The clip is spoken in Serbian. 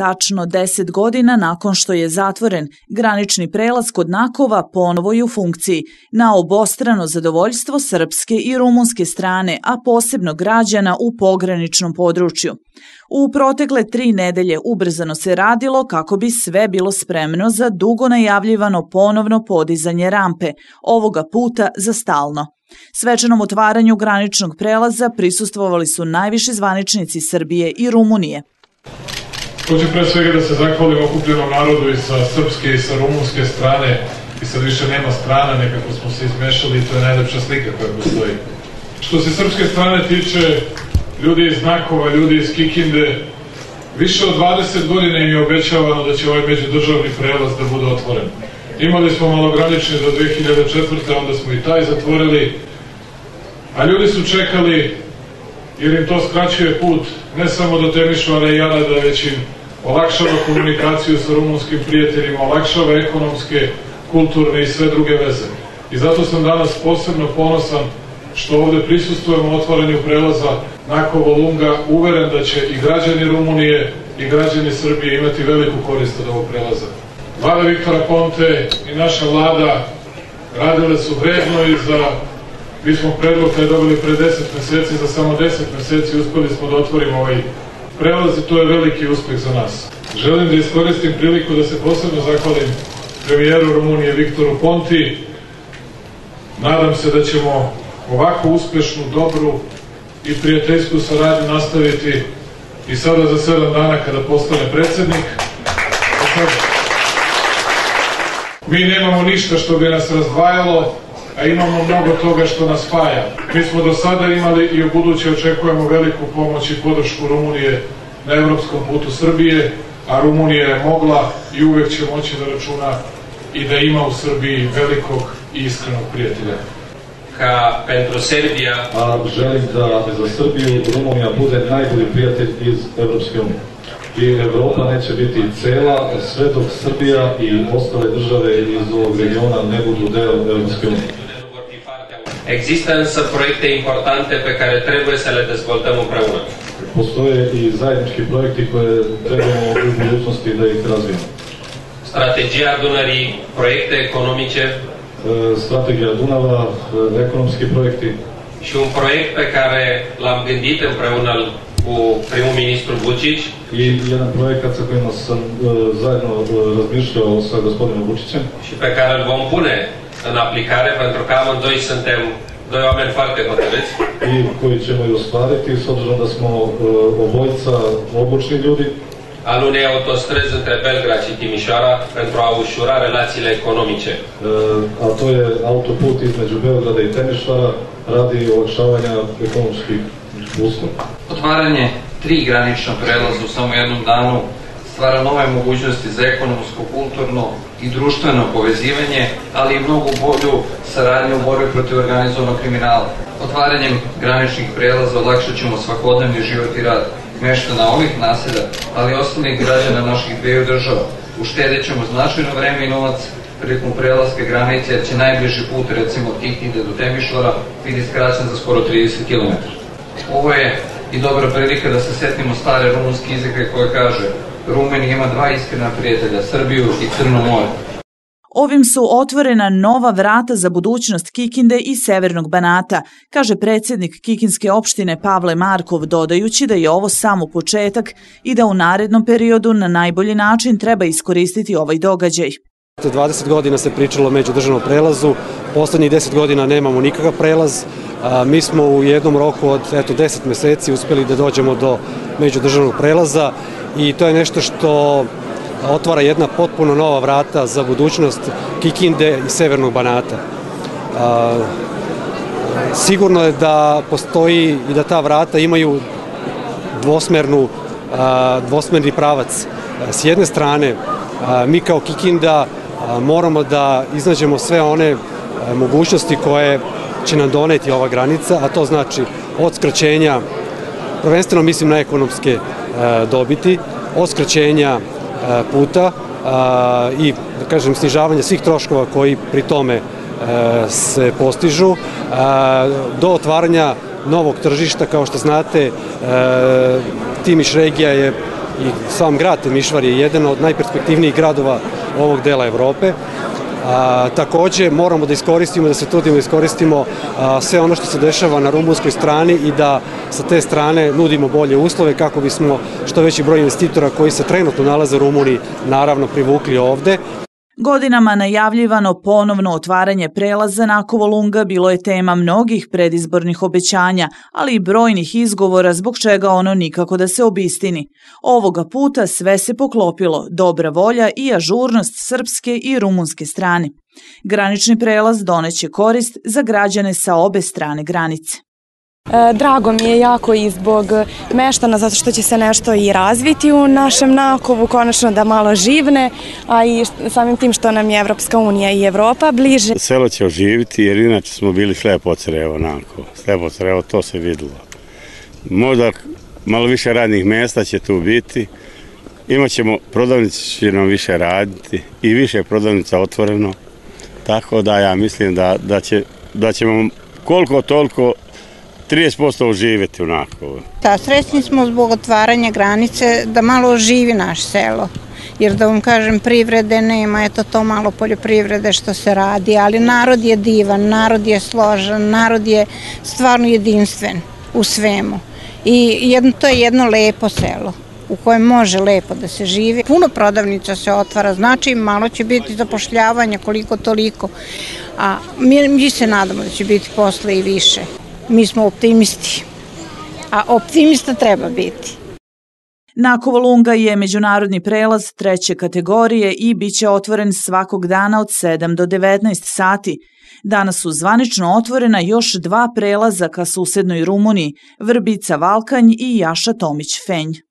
Tačno 10 godina nakon što je zatvoren, granični prelaz kod Nakova ponovo je u funkciji, na obostrano zadovoljstvo srpske i rumunske strane, a posebno građana u pograničnom području. U protekle tri nedelje ubrzano se radilo kako bi sve bilo spremno za dugo najavljivano ponovno podizanje rampe, ovoga puta za stalno. Svečanom otvaranju graničnog prelaza prisustvovali su najviši zvaničnici Srbije i Rumunije. Hoću pre svega da se zahvalim okupljenom narodu i sa srpske i sa rumunske strane i sad više nema strana, nekako smo se izmešali i to je najlepša slika koja postoji. Što se srpske strane tiče, ljudi iz Nakova, ljudi iz Kikinde, više od 20 godina im je obećavano da će ovaj međudržavni prelaz da bude otvoren. Imali smo malogranični do 2004. onda smo i taj zatvorili, a ljudi su čekali jer im to skraćuje put ne samo do Temišvara i Jarada, već im olakšava komunikaciju sa rumunskim prijateljima, olakšava ekonomske, kulturne i sve druge veze. I zato sam danas posebno ponosan što ovde prisustujemo otvaranju prelaza Nakovo Lunga, uveren da će i građani Rumunije i građani Srbije imati veliku korist od ovog prelaza. Vlada Viktora Ponte i naša vlada radile su vredno i za Mi smo predlog taj dobili pre 10 meseci, za samo 10 meseci uspeli smo da otvorimo ovaj prelaz i to je veliki uspeh za nas. Želim da iskoristim priliku da se posebno zahvalim premijeru Rumunije Viktoru Ponti. Nadam se da ćemo ovako uspešnu, dobru i prijateljsku saradnju nastaviti i sada za 7 dana kada postane predsednik. Mi nemamo ništa što bi nas razdvajalo, a imamo mnogo toga što nas spaja. Mi smo do sada imali i u buduće očekujemo veliku pomoć i podršku Rumunije na evropskom putu Srbije, a Rumunija je mogla i uvek će moći da računa i da ima u Srbiji velikog i iskrenog prijatelja. Ca pentru Serbia... A želim da za Srbiju Rumunija bude najbolji prijatelj iz Evropske unije i Evropa neće biti cela sve dok Srbija i ostale države iz ovog regiona ne budu deo Evropske unije. Există însă proiecte importante pe care trebuie să le dezvoltăm împreună. Postoje i zajednički projekti koje trebamo u budućnosti da ih razvijemo. Strategija Dunării, proiecte economice. Strategija Dunava, ekonomski projekti. Și un proiect pe care l-am gândit împreună cu primul ministru Vučić. I jedan projekat sa kojima sam zajedno razmišljao sa gospodinom Vučićem. Și pe care îl vom pune în aplicare, pentru că amândoi suntem doi oameni foarte hotărâți. I koji ćemo i ostvariti, s obzirom da smo uh, obojica obučni ljudi. Al unei autostrăzi între Belgrad și Timișoara pentru a ușura relațiile economice. Uh, a to je autoput između Beograda i Temišvara radi olakšavanja ekonomskih uslova. Otvaranje tri granična prelaza u samo jednom danu stvara nove mogućnosti za ekonomsko, kulturno i društveno povezivanje, ali i mnogo bolju saradnju u borbi protiv organizovanog kriminala. Otvaranjem graničnih prelaza olakšat ćemo svakodnevni život i rad meštana ovih naselja, ali i ostalih građana naših dveju država. Uštedit ćemo značajno vreme i novac prilikom prelaska granice, jer će najbliži put, recimo od Kikinde do Temišvara, biti skraćen za skoro 30 km. Ovo je i dobra prilika da se setimo stare rumunske izreke koje kaže Rumenija ima dva iskrena prijatelja, Srbiju i Crno more. Ovim su otvorena nova vrata za budućnost Kikinde i Severnog Banata, kaže predsjednik Kikinske opštine Pavle Markov, dodajući da je ovo samo početak i da u narednom periodu na najbolji način treba iskoristiti ovaj događaj. 20 godina se pričalo o međudržavnom prelazu, poslednjih 10 godina nemamo nikakav prelaz. Mi smo u jednom roku od eto, 10 meseci uspeli da dođemo do međudržavnog prelaza i to je nešto što otvara jedna potpuno nova vrata za budućnost Kikinde i Severnog Banata. Sigurno je da postoji i da ta vrata imaju dvosmernu, dvosmerni pravac. S jedne strane, mi kao Kikinda moramo da iznađemo sve one mogućnosti koje će nam doneti ova granica, a to znači od skraćenja, prvenstveno mislim na ekonomske dobiti, od skraćenja puta i, da kažem, snižavanja svih troškova koji pri tome se postižu, do otvaranja novog tržišta, kao što znate, Timiš regija je i sam grad Temišvar je jedan od najperspektivnijih gradova ovog dela Evrope. A, takođe moramo da iskoristimo, da se trudimo da iskoristimo a, sve ono što se dešava na rumunskoj strani i da sa te strane nudimo bolje uslove kako bismo što veći broj investitora koji se trenutno nalaze u Rumuniji naravno privukli ovde. Godinama najavljivano ponovno otvaranje prelaza na Kovolunga bilo je tema mnogih predizbornih obećanja, ali i brojnih izgovora zbog čega ono nikako da se obistini. Ovoga puta sve se poklopilo, dobra volja i ažurnost srpske i rumunske strane. Granični prelaz doneće korist za građane sa obe strane granice. E, drago mi je jako i zbog meštana zato što će se nešto i razviti u našem nakovu, konačno da malo živne, a i samim tim što nam je Evropska unija i Evropa bliže. Selo će oživiti jer inače smo bili slepo crevo nako. Slepo crevo, to se videlo. Možda malo više radnih mesta će tu biti. Imaćemo, prodavnice će nam više raditi i više prodavnica otvoreno. Tako da ja mislim da, da, će, da ćemo koliko toliko 30% oživeti onako. Da, srećni smo zbog otvaranja granice da malo oživi naš selo. Jer da vam kažem, privrede nema, eto to malo poljoprivrede što se radi, ali narod je divan, narod je složan, narod je stvarno jedinstven u svemu. I jedno, to je jedno lepo selo u kojem može lepo da se živi. Puno prodavnica se otvara, znači malo će biti zapošljavanja koliko toliko, a mi, mi se nadamo da će biti posle i više mi smo optimisti. A optimista treba biti. Nakovolunga je međunarodni prelaz treće kategorije i bit će otvoren svakog dana od 7 do 19 sati. Danas su zvanično otvorena još dva prelaza ka susednoj Rumuniji, Vrbica Valkanj i Jaša Tomić Fenj.